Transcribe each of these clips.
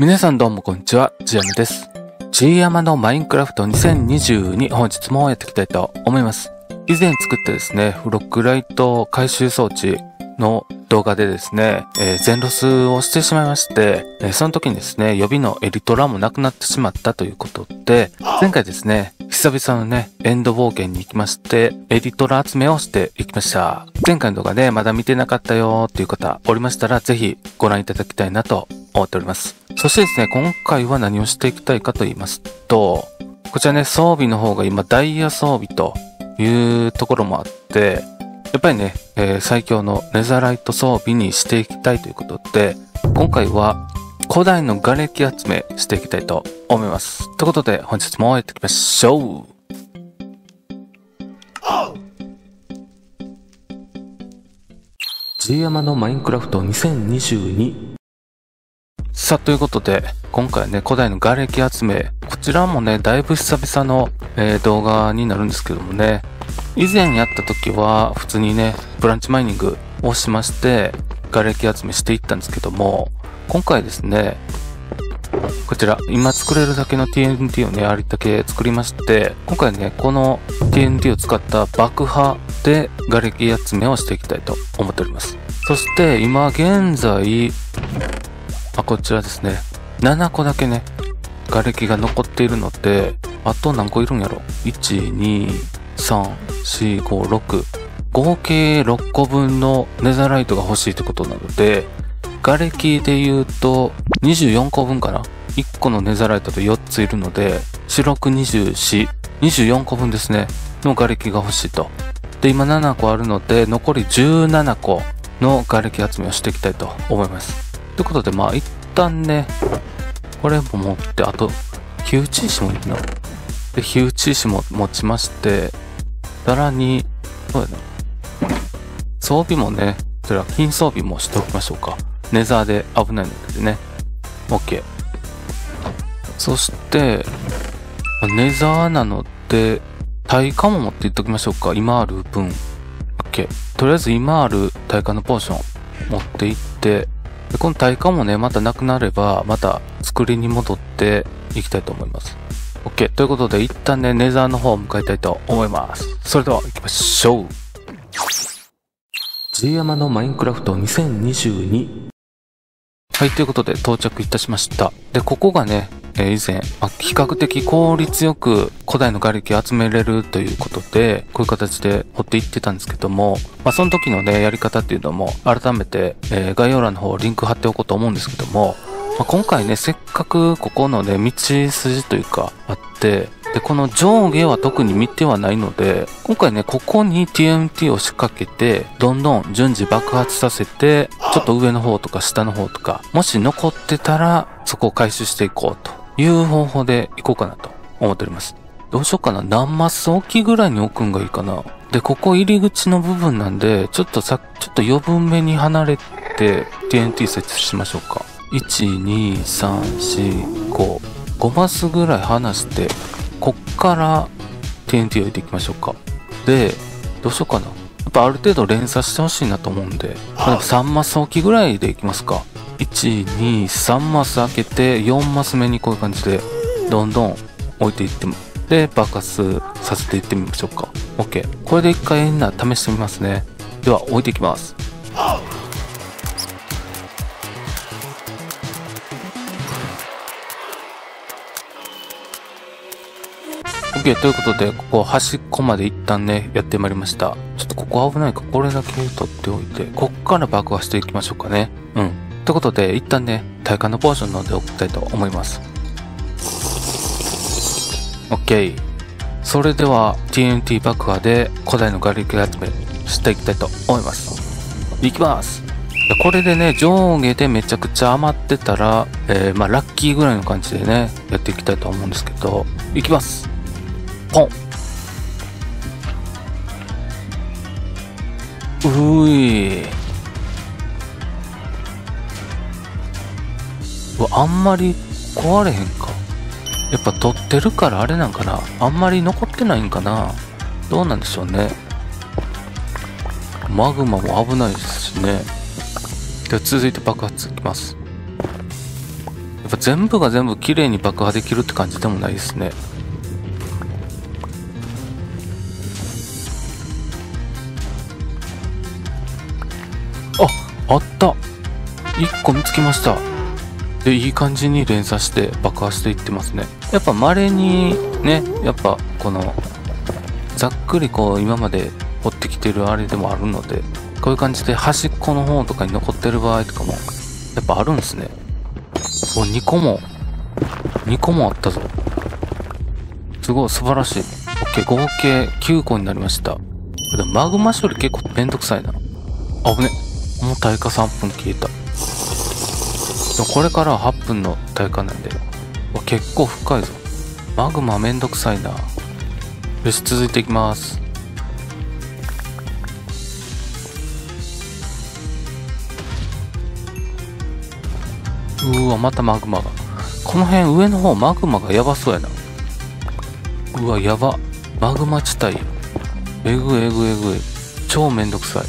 皆さんどうもこんにちは、ジヤムです。G 山のマインクラフト2022本日もやっていきたいと思います。以前作ったですね、フロックライト回収装置の動画でですね、えー全ロスをしてしまいまして、えーその時にですね、予備のエリトラもなくなってしまったということで、前回ですね、久々のね、エンド冒険に行きまして、エリトラ集めをしていきました。前回の動画でまだ見てなかったよーっていう方おりましたら、ぜひご覧いただきたいなと思っております。そしてですね、今回は何をしていきたいかと言いますと、こちらね、装備の方が今ダイヤ装備というところもあって、やっぱりね、えー最強のネザライト装備にしていきたいということで、今回は古代の瓦礫集めしていきたいと思います。ということで、本日もやっていきましょう G 山のマインクラフト2022さあ、ということで、今回ね、古代の瓦礫集め、こちらもね、だいぶ久々の、えー動画になるんですけどもね、以前やった時は、普通にね、ブランチマイニングをしまして、瓦礫集めしていったんですけども、今回ですね、こちら、今作れるだけの TNT をね、ありだけ作りまして、今回ね、この TNT を使った爆破で瓦礫集めをしていきたいと思っております。そして、今現在、あ、こちらですね。7個だけね、瓦礫が残っているので、あと何個いるんやろ ?1、2、3、4、5、6。合計6個分のネザライトが欲しいってことなので、瓦礫で言うと24個分かな ?1 個のネザライトと4ついるので、四六24、24個分ですね、の瓦礫が欲しいと。で、今7個あるので、残り17個の瓦礫集めをしていきたいと思います。ということで、まあ、一旦ね、これも持って、あと、火打ち石もいいな。で、火打ち石も持ちまして、さらに、そうやな。装備もね、こちら、金装備もしておきましょうか。ネザーで危ないのでね。OK。そして、ネザーなので、耐火も持っていっときましょうか。今ある分。OK。とりあえず今ある耐火のポーション持っていって、でこの体幹もね、またなくなれば、また作りに戻っていきたいと思います。OK。ということで、一旦ね、ネザーの方を迎えたいと思います。それでは行きましょう。G 山のマインクラフト2022はい、ということで到着いたしました。で、ここがね、え以前、まあ比較的効率よく古代の瓦礫を集めれるということで、こういう形で掘っていってたんですけども、まあ、その時のね、やり方っていうのも、改めて、えー概要欄の方リンク貼っておこうと思うんですけども、まあ、今回ね、せっかくここのね、道筋というか、あって、で、この上下は特に見てはないので、今回ね、ここに TNT を仕掛けて、どんどん順次爆発させて、ちょっと上の方とか下の方とか、もし残ってたら、そこを回収していこうと。いう方法でいこうかなと思っております。どうしようかな何マス置きぐらいに置くんがいいかなで、ここ入り口の部分なんで、ちょっとさ、ちょっと余分目に離れて TNT 設置しましょうか。1、2、3、4、5。5マスぐらい離して、こっから TNT を置いていきましょうか。で、どうしようかな。やっぱある程度連鎖してほしいなと思うんで、まあ3マス置きぐらいでいきますか。1、2、3マス開けて、4マス目にこういう感じで、どんどん置いていっても、で、爆発させていってみましょうか。OK。これで一回みんな試してみますね。では、置いていきます。OK。ということで、ここ端っこまで一旦ね、やってまいりました。ちょっとここ危ないか、これだけ取っておいて、こっから爆破していきましょうかね。うん。ということで、一旦ね、耐火のポーション飲んでおきたいと思います。OK。それでは TNT 爆破で古代の瓦礫集めしていきたいと思います。いきます。これでね、上下でめちゃくちゃ余ってたら、えー、まあラッキーぐらいの感じでね、やっていきたいと思うんですけど、いきます。ポン。うーい。あんまり壊れへんか。やっぱ取ってるからあれなんかなあんまり残ってないんかなどうなんでしょうね。マグマも危ないですしね。で続いて爆発いきますやっ。ぱ全部が全部綺麗に爆破できるって感じでもないですね。あ、あった1個見つけました。で、いい感じに連鎖して爆破していってますね。やっぱ稀にね、やっぱこの、ざっくりこう今まで追ってきてるあれでもあるので、こういう感じで端っこの方とかに残ってる場合とかも、やっぱあるんですね。お、2個も、2個もあったぞ。すごい素晴らしい。OK、合計9個になりました。でマグマ処理結構めんどくさいな。あぶね。もう耐火3分消えた。でもこれからは8分の耐火なんで。結構深いぞ。マグマめんどくさいな。よし、続いていきます。うわ、またマグマが。この辺上の方マグマがやばそうやな。うわ、やば。マグマ地帯えぐえぐえぐい。超めんどくさい。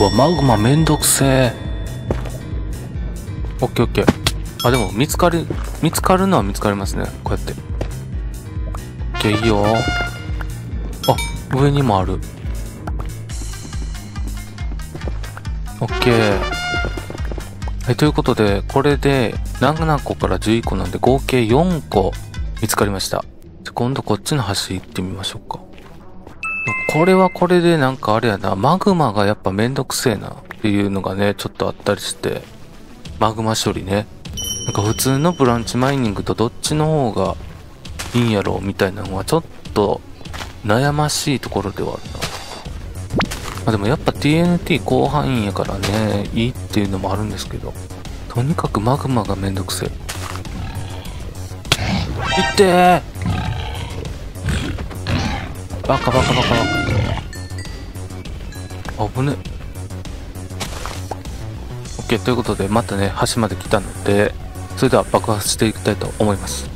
うわ、マグマめんどくせえ。オッケーオッケー。あ、でも見つかる、見つかるのは見つかりますね。こうやって。オッケー、いいよ。あ、上にもある。オッケー。はい、ということで、これで7個から11個なんで合計4個見つかりました。じゃ今度こっちの端行ってみましょうか。これはこれでなんかあれやな、マグマがやっぱめんどくせえなっていうのがね、ちょっとあったりして、マグマ処理ね。なんか普通のブランチマイニングとどっちの方がいいんやろうみたいなのはちょっと悩ましいところではあるな。まあ、でもやっぱ TNT 広範囲やからね、いいっていうのもあるんですけど、とにかくマグマがめんどくせえ。いってーバカバカバカバカ。危ね。OK ということでまたね橋まで来たのでそれでは爆発していきたいと思います。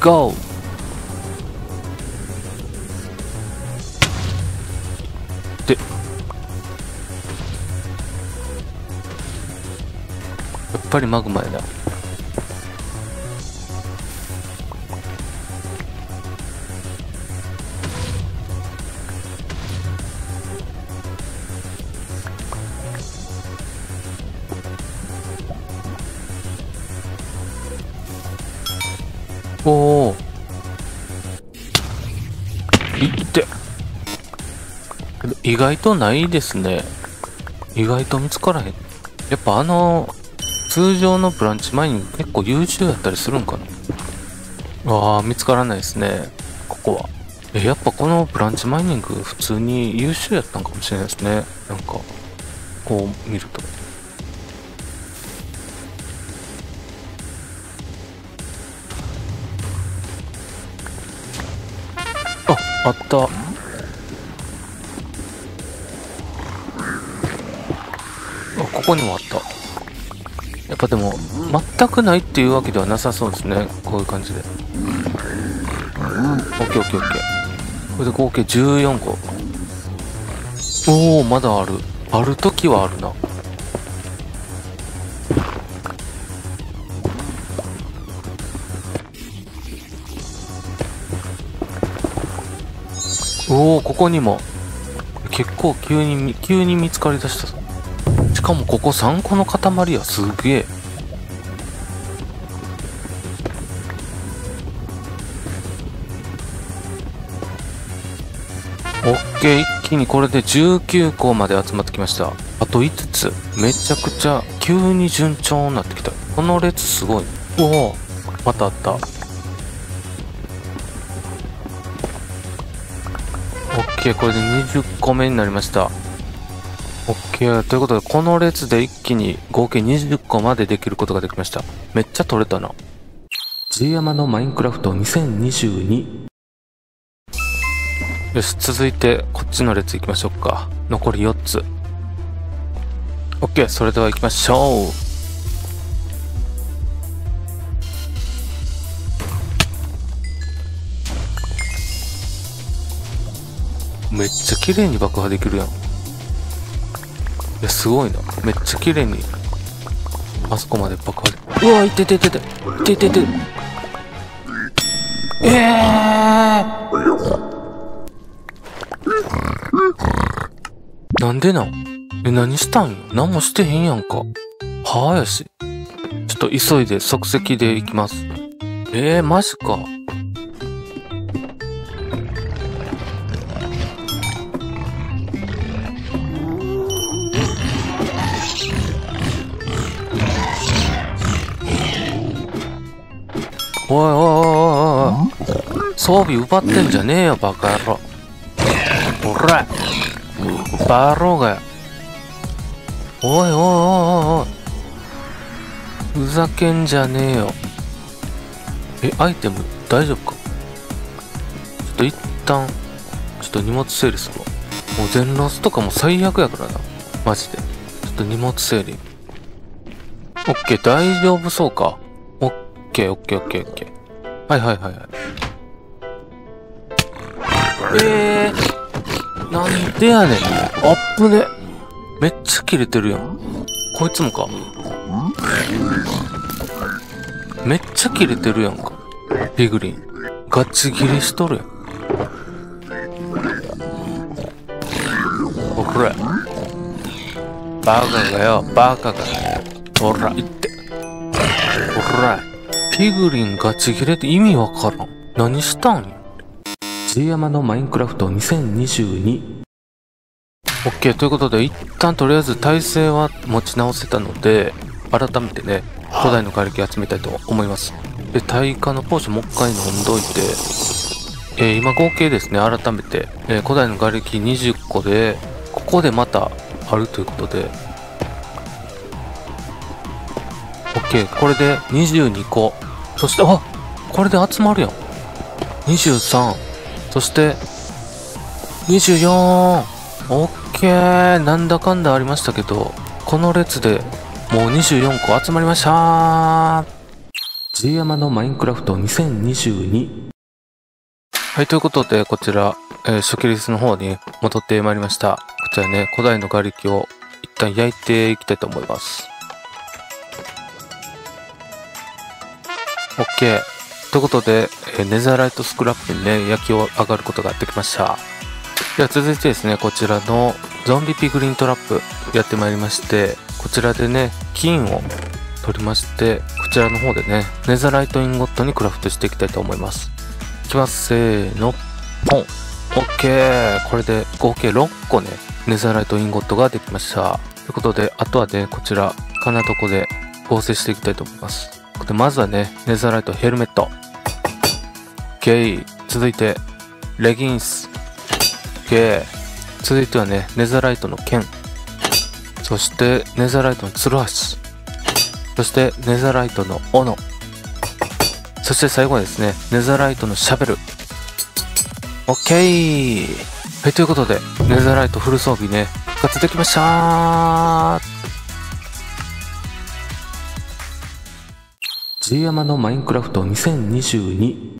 GO! でやっぱりマグマやな。おおいって。意外とないですね。意外と見つからへん。やっぱあの通常のブランチマイニング結構優秀やったりするんかな。わあ見つからないですね。ここは。えやっぱこのブランチマイニング普通に優秀やったんかもしれないですね。なんかこう見ると。あった。あここにもあった。やっぱでも全くないっていうわけではなさそうですね。こういう感じで。OKOKOK これで合計14個。おおまだある。ある時はあるな。おおここにも結構急に急に見つかりだした。しかもここ3個の塊やすげえ。オッケー。一気にこれで19個まで集まってきました。あと5つ。めちゃくちゃ急に順調になってきた。この列すごい。おお。またあった。オッケーこれで20個目になりました。オッケーということで、この列で一気に合計20個までできることができました。めっちゃ取れたな。G 山のマインクラフト2022。よし、続いてこっちの列行きましょうか。残り4つ。オッケー、それでは行きましょう。めっちゃ綺麗に爆破できるやん。いや、すごいな。めっちゃ綺麗に、あそこまで爆破で。うわ、いてててて、いててて。ええー、なんでなん？え、何したんよ？何もしてへんやんか。はあやし。ちょっと急いで即席で行きます。ええー、マジか。おいおいおいおい装備奪ってんじゃねえよ、バカ野郎。ほらバロがおいおいおいおいふざけんじゃねえよ。え、アイテム大丈夫か？ちょっと一旦、ちょっと荷物整理するわ。もう全ロスとかも最悪やからな。マジで。ちょっと荷物整理。オッケー、大丈夫そうか？ケーオッケーオッケーオッケー。はいはいはいはい。えー、なんでやねん。あっぶね。めっちゃ切れてるやん。こいつもか。めっちゃ切れてるやんか。ピグリン。ガチ切れしとるやん。ほら。バカがよ、バカが。ほら、いっ。ピグリンガチ切れって意味わからん。何したん ?G 山のマインクラフト2022。OK。ということで、一旦とりあえず体勢は持ち直せたので、改めてね、古代の瓦礫集めたいと思います。で、耐火のポーションもう一回飲んどいて、えー、今合計ですね、改めて、えー、古代の瓦礫20個で、ここでまたあるということで、OK。これで22個。そして、あこれで集まるやん。23。そして、24。オッケー。なんだかんだありましたけど、この列でもう24個集まりました G 山のマインクラフト2022。はい、ということで、こちら、えー、初期リスの方に戻ってまいりました。こちらね、古代の瓦礫を一旦焼いていきたいと思います。OK。ということで、えネザーライトスクラップにね、焼き上がることができました。では続いてですね、こちらのゾンビピグリントラップやってまいりまして、こちらでね、金を取りまして、こちらの方でね、ネザーライトインゴットにクラフトしていきたいと思います。いきます、せーの、ポン。OK! これで合計6個ね、ネザーライトインゴットができました。ということで、あとはね、こちら、金床で合成していきたいと思います。でまずはね、ネザーライトヘルメット。OK。続いて、レギンス。OK。続いてはね、ネザーライトの剣。そして、ネザーライトのツルハシ。そして、ネザーライトの斧。そして最後はですね、ネザーライトのシャベル。OK! はい、ということで、ネザーライトフル装備ね、復活できました杉山のマインクラフト2022。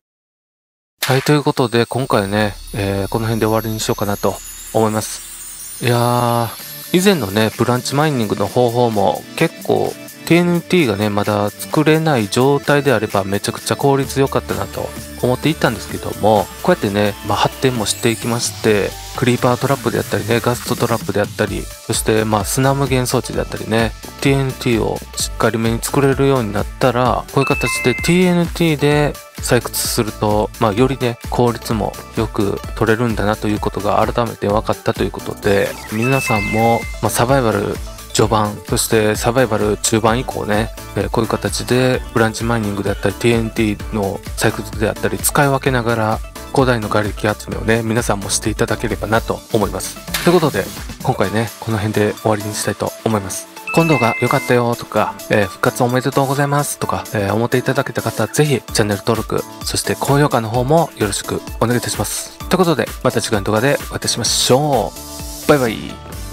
はい、ということで、今回ね、えー、この辺で終わりにしようかなと思います。いやー、以前のね、ブランチマイニングの方法も結構 TNT がね、まだ作れない状態であればめちゃくちゃ効率良かったなと思っていたんですけども、こうやってね、まあ、発展もしていきまして、クリーパートラップであったりね、ガストトラップであったり、そしてまあ砂無限装置であったりね、TNT をしっかりめに作れるようになったら、こういう形で TNT で採掘すると、まあ、よりね、効率もよく取れるんだなということが改めて分かったということで、皆さんも、まあ、サバイバル序盤、そしてサバイバル中盤以降ね、え、こういう形でブランチマイニングであったり TNT の採掘であったり使い分けながら古代の瓦礫集めをね、皆さんもしていただければなと思います。ということで、今回ね、この辺で終わりにしたいと思います。今度が良かったよとか、えー、復活おめでとうございますとか、えー、思っていただけた方はぜひチャンネル登録、そして高評価の方もよろしくお願いいたします。ということで、また次回の動画でお会いいたしましょう。バイバイ。